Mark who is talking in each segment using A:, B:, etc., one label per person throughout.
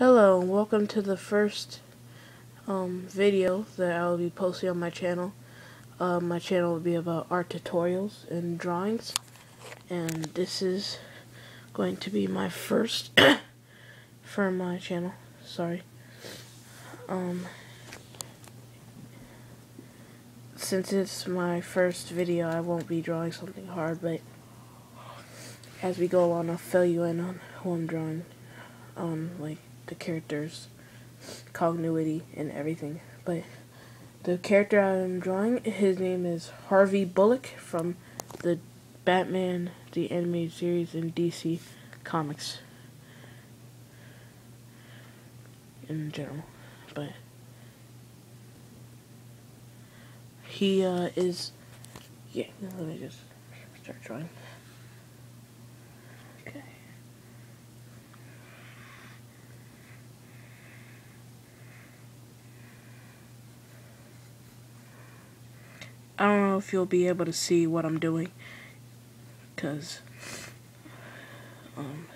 A: Hello and welcome to the first um, video that I will be posting on my channel. Uh, my channel will be about art tutorials and drawings and this is going to be my first for my channel. Sorry. Um, since it's my first video I won't be drawing something hard but as we go along I'll fill you in on who I'm drawing on like the character's cognuity and everything. But the character I'm drawing, his name is Harvey Bullock from the Batman the animated series in DC Comics in general. But he uh, is yeah. Let me just start drawing. I don't know if you'll be able to see what I'm doing because um,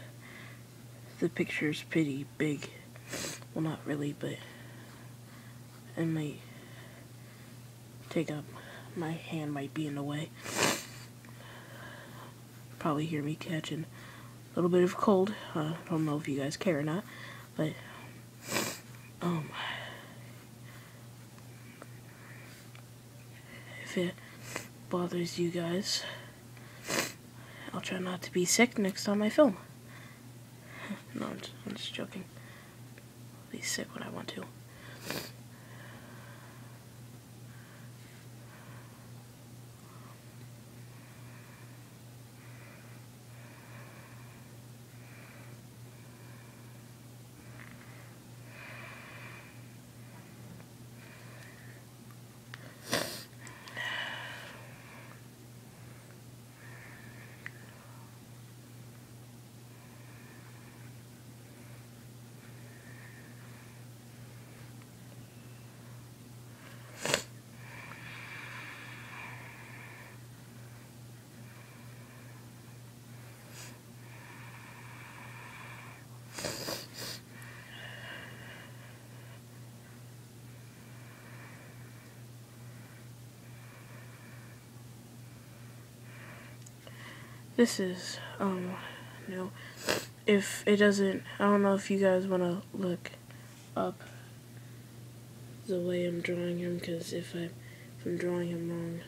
A: the picture is pretty big. Well, not really, but it might take up, my hand might be in the way. Probably hear me catching a little bit of cold. I uh, don't know if you guys care or not, but um, if it bothers you guys. I'll try not to be sick next time I film. no, I'm just, I'm just joking. I'll be sick when I want to. This is, um, know, if it doesn't, I don't know if you guys want to look up the way I'm drawing him, because if, if I'm drawing him wrong,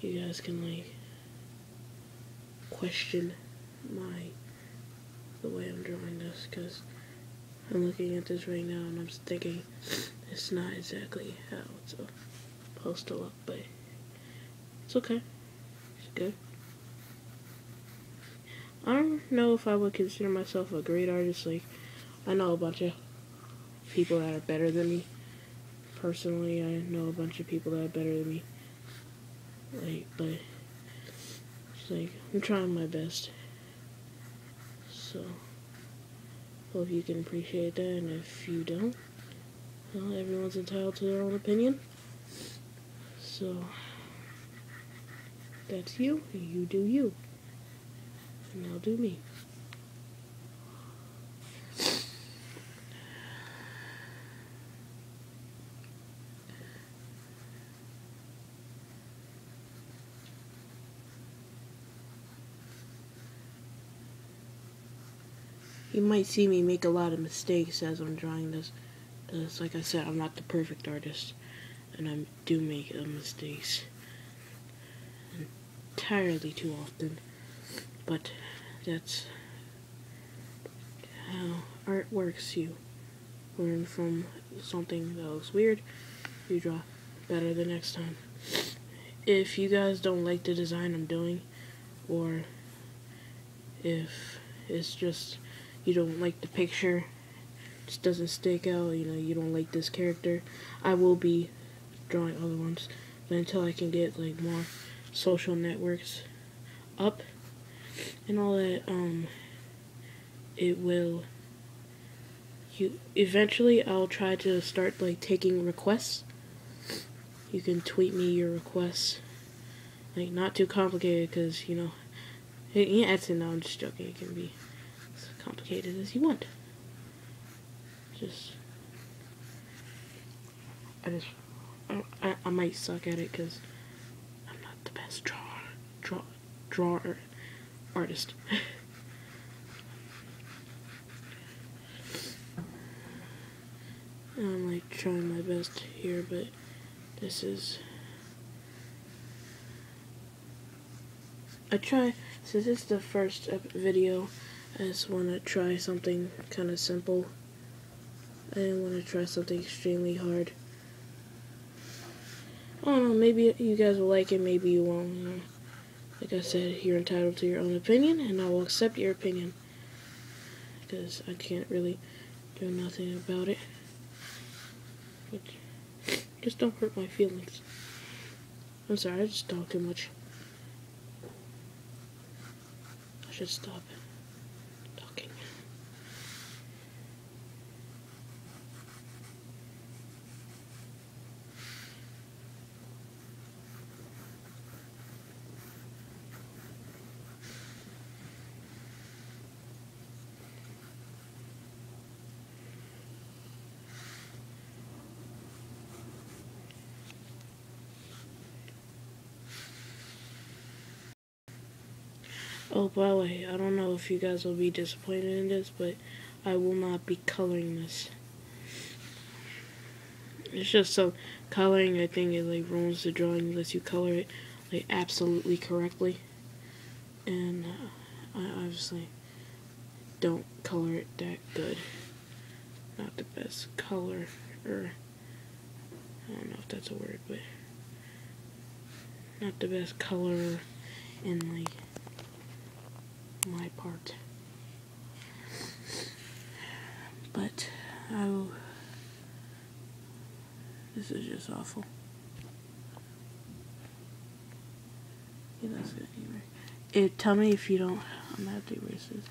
A: you guys can, like, question my, the way I'm drawing this, because I'm looking at this right now, and I'm thinking, it's not exactly how it's supposed to look, but it's okay. It's good. I don't know if I would consider myself a great artist. Like, I know a bunch of people that are better than me. Personally, I know a bunch of people that are better than me. Like, but like I'm trying my best. So, hope you can appreciate that. And if you don't, well, everyone's entitled to their own opinion. So, that's you. You do you. Now do me. You might see me make a lot of mistakes as I'm drawing this. Because, like I said, I'm not the perfect artist. And I do make uh, mistakes. Entirely too often. But that's how art works. You learn from something that looks weird, you draw better the next time. If you guys don't like the design I'm doing, or if it's just you don't like the picture, just doesn't stick out, you know, you don't like this character, I will be drawing other ones. But until I can get like more social networks up, and all that, um, it will, you, eventually I'll try to start, like, taking requests. You can tweet me your requests. Like, not too complicated, because, you know, yeah, that's it, no, I'm just joking, it can be complicated as you want. just I just I, I might suck at it because I'm not the best drawer draw drawer artist. I'm like trying my best here, but this is I try since this is the first video I just want to try something kind of simple. I didn't want to try something extremely hard. I don't know maybe you guys will like it maybe you won't like I said you're entitled to your own opinion and I will accept your opinion. Because I can't really do nothing about it. But just don't hurt my feelings. I'm sorry I just talk too much. I should stop Oh, by the way, I don't know if you guys will be disappointed in this, but I will not be coloring this. It's just so coloring, I think it like ruins the drawing unless you color it like absolutely correctly. And uh, I obviously don't color it that good. Not the best color, or I don't know if that's a word, but not the best color in like my part. But I will. This is just awful. Yeah, that's good. Anyway. It, tell me if you don't. I'm gonna have to erase this.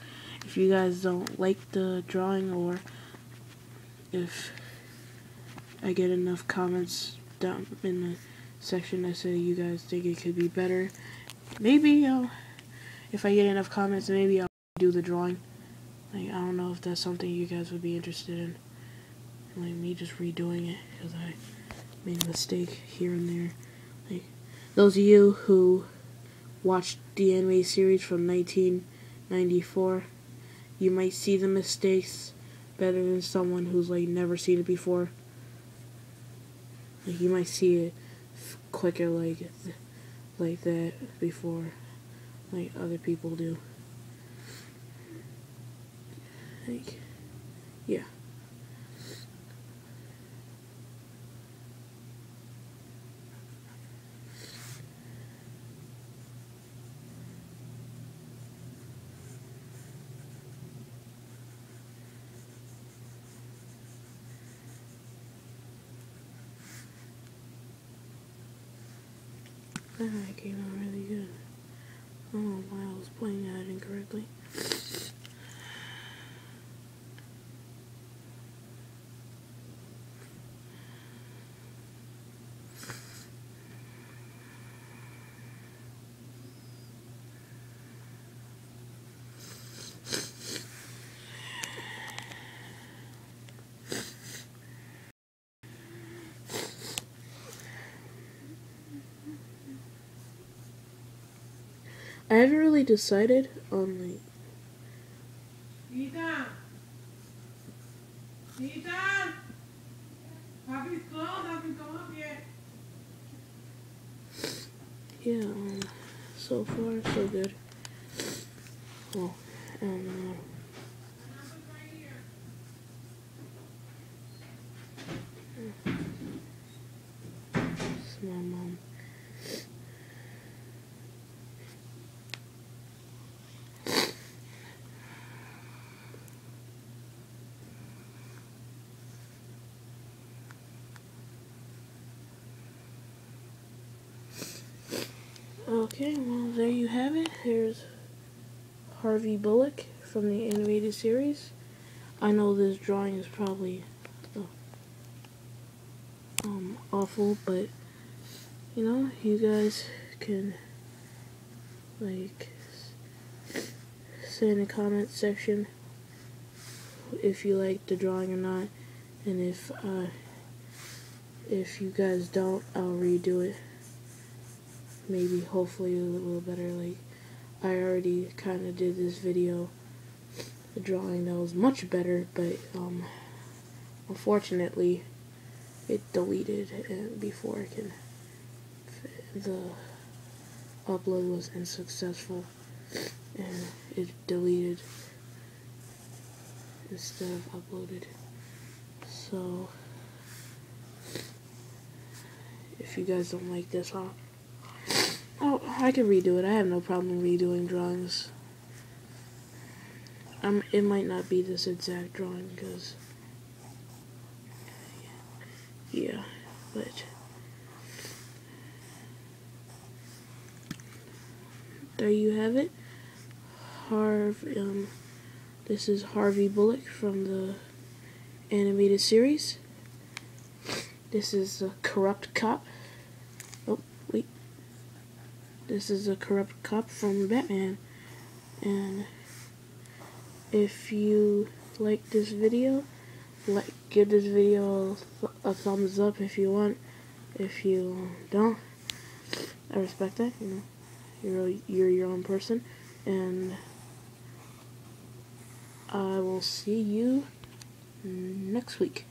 A: If you guys don't like the drawing or if I get enough comments down in the section that say you guys think it could be better, maybe I'll if I get enough comments, maybe I'll do the drawing. Like, I don't know if that's something you guys would be interested in. Like, me just redoing it, because I made a mistake here and there. Like, those of you who watched the anime series from 1994, you might see the mistakes better than someone who's, like, never seen it before. Like, you might see it quicker, like, like that before like other people do. Like, yeah. That came out really good. Oh, I don't know why I was playing that incorrectly. I haven't really decided on like.
B: Ethan. Ethan. Clothes hasn't come up yet.
A: Yeah. Um, so far, so good. Well, um. Uh, Okay, well, there you have it. Here's Harvey Bullock from the animated series. I know this drawing is probably uh, um, awful, but you know, you guys can like say in the comment section if you like the drawing or not, and if uh, if you guys don't, I'll redo it. Maybe, hopefully, a little better. Like I already kind of did this video, the drawing that was much better, but um, unfortunately, it deleted before I can. The upload was unsuccessful, and it deleted instead of uploaded. So, if you guys don't like this, oh, I can redo it. I have no problem redoing drawings. Um, it might not be this exact drawing because, yeah, but there you have it. Harv, um, this is Harvey Bullock from the animated series. This is a corrupt cop. This is a corrupt cop from Batman. And if you like this video, like give this video a thumbs up if you want. If you don't, I respect that, you know. You're you're your own person and I will see you next week.